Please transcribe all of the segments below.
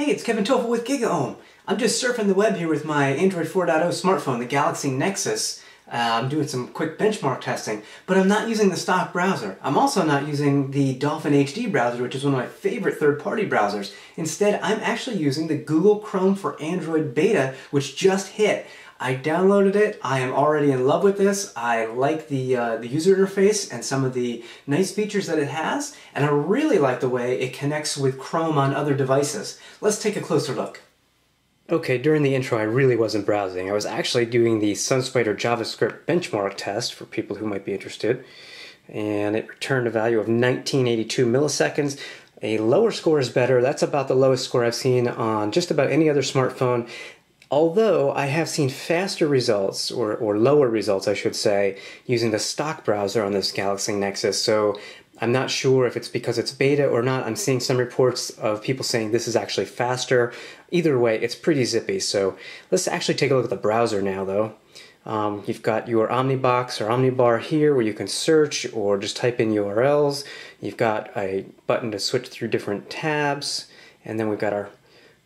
Hey, it's Kevin Tofel with GigaOM. I'm just surfing the web here with my Android 4.0 smartphone, the Galaxy Nexus. Uh, I'm doing some quick benchmark testing, but I'm not using the stock browser. I'm also not using the Dolphin HD browser, which is one of my favorite third-party browsers. Instead, I'm actually using the Google Chrome for Android beta, which just hit. I downloaded it. I am already in love with this. I like the, uh, the user interface and some of the nice features that it has, and I really like the way it connects with Chrome on other devices. Let's take a closer look. Okay, during the intro I really wasn't browsing. I was actually doing the SunSpider JavaScript benchmark test for people who might be interested. And it returned a value of 1982 milliseconds. A lower score is better. That's about the lowest score I've seen on just about any other smartphone. Although I have seen faster results, or, or lower results, I should say, using the stock browser on this Galaxy Nexus. So I'm not sure if it's because it's beta or not. I'm seeing some reports of people saying this is actually faster. Either way, it's pretty zippy. So let's actually take a look at the browser now, though. Um, you've got your Omnibox or Omnibar here where you can search or just type in URLs. You've got a button to switch through different tabs. And then we've got our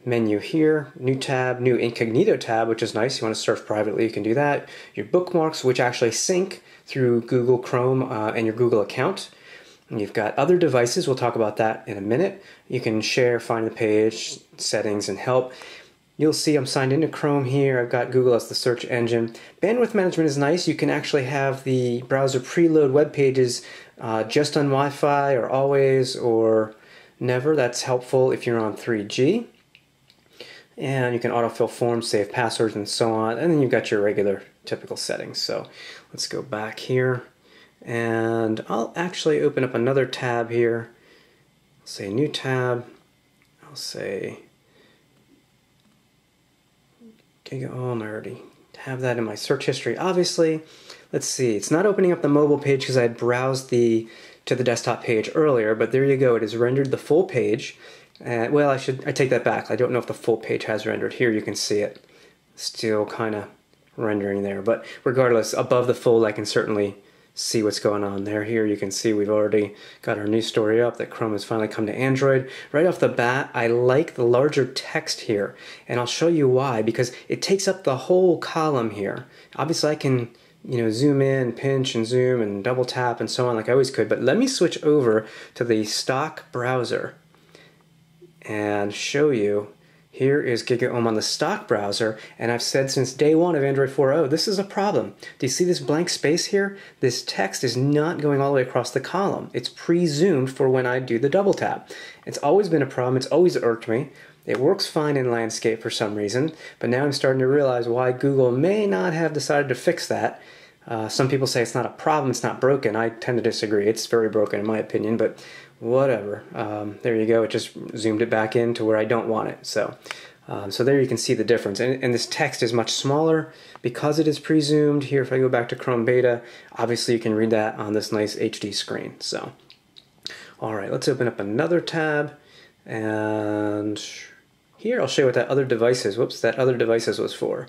menu here, new tab, new incognito tab, which is nice. You want to surf privately, you can do that. Your bookmarks, which actually sync through Google Chrome uh, and your Google account. You've got other devices, we'll talk about that in a minute. You can share, find the page, settings, and help. You'll see I'm signed into Chrome here. I've got Google as the search engine. Bandwidth management is nice. You can actually have the browser preload web pages uh, just on Wi-Fi or always or never. That's helpful if you're on 3G. And you can autofill forms, save passwords, and so on. And then you've got your regular typical settings. So let's go back here. And I'll actually open up another tab here. I'll say new tab. I'll say Giga oh, I already have that in my search history. Obviously, let's see. It's not opening up the mobile page because I browsed the to the desktop page earlier, but there you go. It has rendered the full page. Uh, well, I should I take that back. I don't know if the full page has rendered. Here you can see it still kind of rendering there. But regardless, above the fold, I can certainly see what's going on there. Here you can see we've already got our news story up that Chrome has finally come to Android. Right off the bat, I like the larger text here, and I'll show you why, because it takes up the whole column here. Obviously I can you know, zoom in, pinch and zoom and double tap and so on like I always could, but let me switch over to the stock browser and show you here is GigaOM on the stock browser, and I've said since day one of Android 4.0, this is a problem. Do you see this blank space here? This text is not going all the way across the column. It's pre-zoomed for when I do the double tap. It's always been a problem, it's always irked me. It works fine in landscape for some reason, but now I'm starting to realize why Google may not have decided to fix that. Uh, some people say it's not a problem, it's not broken. I tend to disagree. It's very broken in my opinion, but whatever. Um, there you go. It just zoomed it back in to where I don't want it. So, um, so there you can see the difference. And, and this text is much smaller because it is pre-zoomed. Here, if I go back to Chrome Beta, obviously you can read that on this nice HD screen. So, all right, let's open up another tab. And here I'll show you what that other devices, whoops, that other devices was for.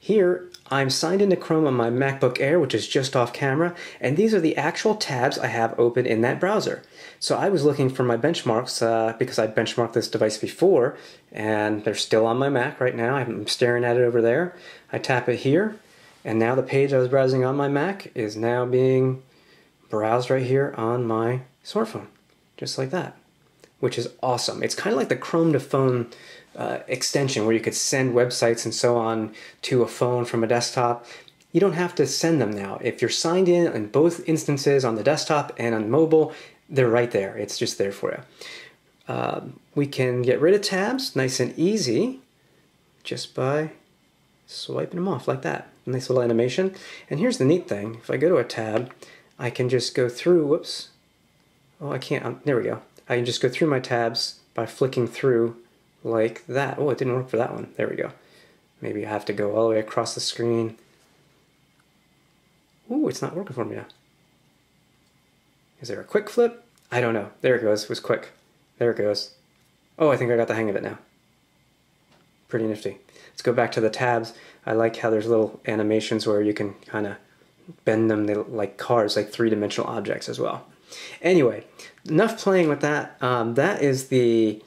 Here, I'm signed into Chrome on my MacBook Air, which is just off camera, and these are the actual tabs I have open in that browser. So I was looking for my benchmarks uh, because I benchmarked this device before, and they're still on my Mac right now. I'm staring at it over there. I tap it here, and now the page I was browsing on my Mac is now being browsed right here on my smartphone, just like that, which is awesome. It's kind of like the Chrome to phone uh, extension where you could send websites and so on to a phone from a desktop. You don't have to send them now. If you're signed in in both instances on the desktop and on mobile, they're right there. It's just there for you. Uh, we can get rid of tabs nice and easy just by swiping them off like that. Nice little animation. And here's the neat thing. If I go to a tab, I can just go through, whoops. Oh, I can't, um, there we go. I can just go through my tabs by flicking through like that. Oh, it didn't work for that one. There we go. Maybe I have to go all the way across the screen. Ooh, it's not working for me now. Is there a quick flip? I don't know. There it goes. It was quick. There it goes. Oh, I think I got the hang of it now. Pretty nifty. Let's go back to the tabs. I like how there's little animations where you can kind of bend them like cars, like three-dimensional objects as well. Anyway, enough playing with that. Um, that is the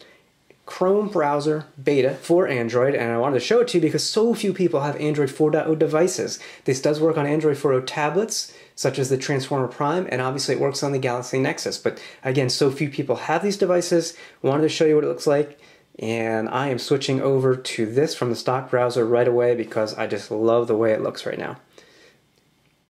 Chrome browser beta for Android, and I wanted to show it to you because so few people have Android 4.0 devices. This does work on Android 4.0 tablets, such as the Transformer Prime, and obviously it works on the Galaxy Nexus. But again, so few people have these devices. Wanted to show you what it looks like, and I am switching over to this from the stock browser right away because I just love the way it looks right now.